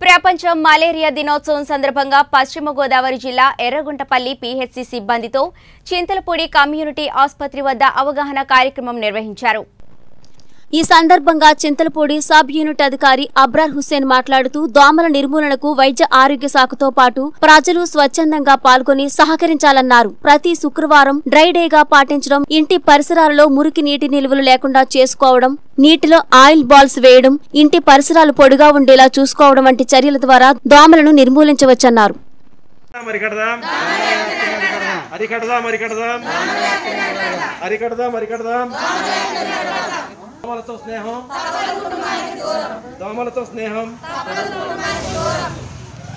ప్రపంచ మలేరియా దినోత్సవం సందర్భంగా పశ్చిమ గోదావరి జిల్లా ఎర్రగుంటపల్లి పీహెచ్సి సిబ్బందితో చింతలపూడి కమ్యూనిటీ ఆసుపత్రి వద్ద అవగాహన కార్యక్రమం నిర్వహించారు. ఈ సందర్భంగా చింతలపూడి సబ్ యూనిట్ అధికారి అబ్రార్ హుస్సేన్ మాట్లాడుతూ దోమల నిర్మూలనకు వైద్య ఆరోగ్య శాఖతో పాటు ప్రజలు స్వచ్ఛందంగా పాల్గొని సహకరించాలన్నారు. ప్రతి శుక్రవారం డ్రై డేగా పాటించడం ఇంటి పరిసరాలలో మురికి నీటి నిల్వలు లేకుండా చేసుకోవడం నీటిలో ఆయిల్ బాల్స్ వేయడం ఇంటి పరిసరాలు పొడిగా ఉండేలా చూసుకోవడం వంటి చర్యల ద్వారా దోమలను నిర్మూలించవచ్చన్నారు. అరికడదాం అరికడదాం అరికడదాం అరికడదాం దోమలతో స్నేహం. దోమలతో స్నేహం.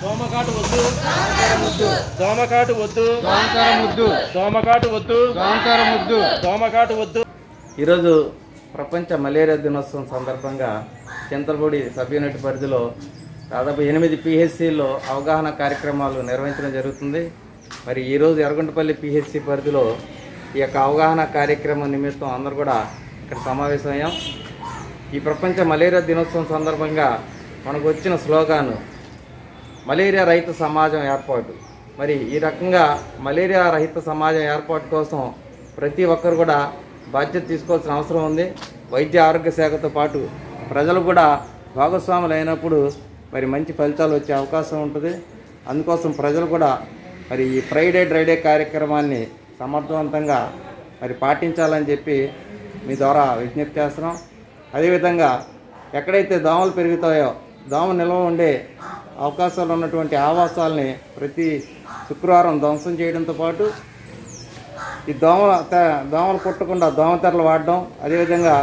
దోమకాటు వద్దు. దోమకాటు వద్దు. దోమకార ముద్దు దోమకాటు వద్దు. దోమకార ముద్దు దోమకాటు వద్దు. ఈరోజు ప్రపంచ మలేరియా దినోత్సవం సందర్భంగా చింతలపూడి సబ్ యూనిట్ పరిధిలో దాదాపు ఎనిమిది పిహెచ్సిల్లో అవగాహన కార్యక్రమాలు నిర్వహించడం జరుగుతుంది. మరి ఈరోజు ఎర్రగుంటపల్లి పిహెచ్సి పరిధిలో ఈ యొక్క అవగాహన కార్యక్రమం నిమిత్తం అందరూ కూడా ఇక్కడ సమావేశమయ్యాం. ఈ ప్రపంచ మలేరియా దినోత్సవం సందర్భంగా మనకు వచ్చిన స్లోగాను మలేరియా రహిత సమాజం ఏర్పాటు. మరి ఈ రకంగా మలేరియా రహిత సమాజం ఏర్పాటు కోసం ప్రతి ఒక్కరు కూడా బాధ్యత తీసుకోవాల్సిన అవసరం ఉంది. వైద్య ఆరోగ్య శాఖతో పాటు ప్రజలు కూడా భాగస్వాములు అయినప్పుడు మరి మంచి ఫలితాలు వచ్చే అవకాశం ఉంటుంది. అందుకోసం ప్రజలు కూడా మరి ఈ ఫ్రైడే డ్రైడే కార్యక్రమాన్ని సమర్థవంతంగా మరి పాటించాలని చెప్పి మీ ద్వారా విజ్ఞప్తి చేస్తున్నాం. అదేవిధంగా ఎక్కడైతే దోమలు పెరుగుతాయో దోమ నిల్వ ఉండే అవకాశాలు ఉన్నటువంటి ఆవాసాలని ప్రతి శుక్రవారం ధ్వంసం చేయడంతో పాటు ఈ దోమల దోమలు కుట్టకుండా దోమతెరలు వాడడం అదేవిధంగా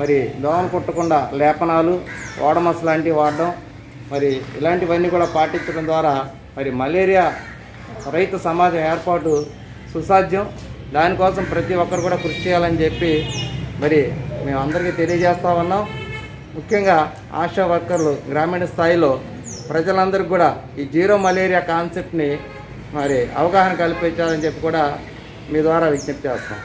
మరి దోమలు కుట్టకుండా లేపనాలు ఓడమస్ లాంటివి వాడడం మరి ఇలాంటివన్నీ కూడా పాటించడం ద్వారా మరి మలేరియా రైతు సమాజం ఏర్పాటు సుసాధ్యం. దానికోసం ప్రతి ఒక్కరు కూడా కృషి చేయాలని చెప్పి మరి మేము అందరికీ తెలియజేస్తా ఉన్నాం. ముఖ్యంగా ఆశా వర్కర్లు గ్రామీణ స్థాయిలో ప్రజలందరికీ కూడా ఈ జీరో మలేరియా కాన్సెప్ట్ని మరి అవగాహన కల్పించాలని చెప్పి కూడా మీ ద్వారా విజ్ఞప్తి చేస్తాం.